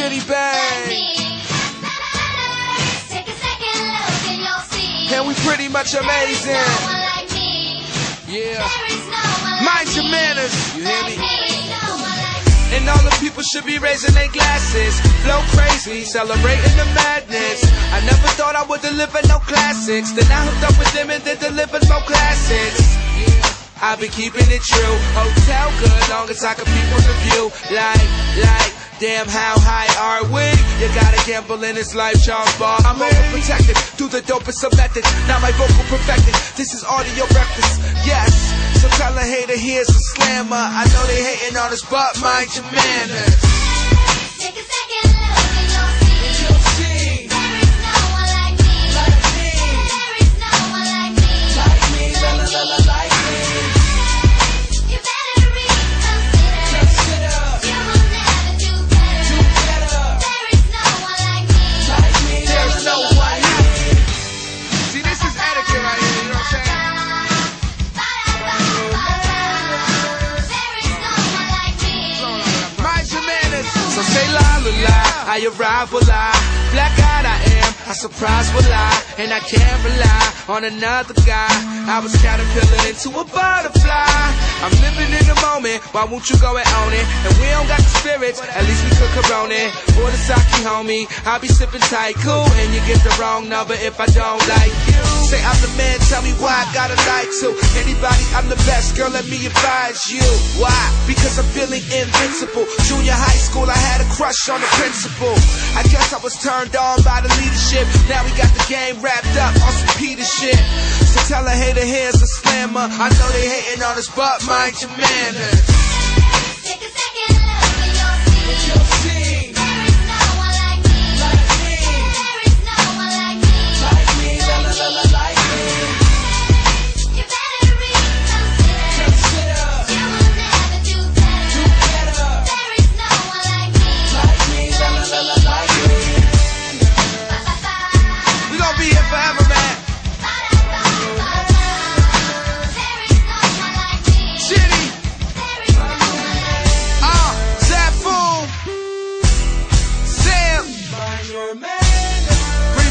Chiddy Bang. And we pretty much amazing. Yeah. Mind your manners. You hear me? And all the people should be raising their glasses. Flow crazy, celebrating the madness. I never thought I would deliver no classics. Then I hooked up with them and then delivered more classics. I've been keeping it true. Hotel good, long as I can peep on the view. Like, like damn, how high are we? You gotta gamble in this life, Charles Bar. I'm overprotected do the dopest of methods. Now my vocal perfected. This is audio breakfast. Yes. So tell a hater here's a slammer. I know they hating on us, but mind your manners. I arrive will I. Black eyed I am, I surprise will I. And I can't rely on another guy. I was caterpillar into a butterfly. I'm living in the moment, why won't you go and own it? And we don't got the spirits, at least we could corona it. Or the sake, homie. I'll be sipping tight, cool. And you get the wrong number if I don't like you. Say I'm the man, tell me why I gotta lie to. Anybody, I'm the best, girl, let me advise you. Why? Because I'm feeling invincible. Junior high school, I had a crush on the principal. I guess I was turned on by the leadership. Now we got the game wrapped up on some Peter shit. So tell a hater here's a slammer. I know they hating on us, but mind your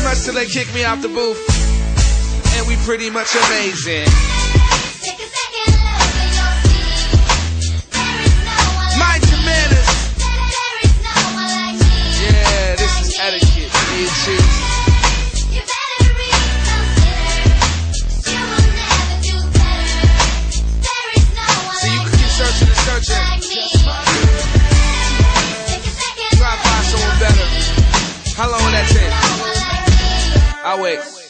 much till they kick me out the booth. And we pretty much amazing. Take a second look and you'll see. There is no one like Mind your manners. There is no one like me. Yeah, this is etiquette, bitch. You better. You will never do better. There is no one See, you like can keep searching and searching. like me. Take a second Try to find someone better. How long will that take? I'll wait.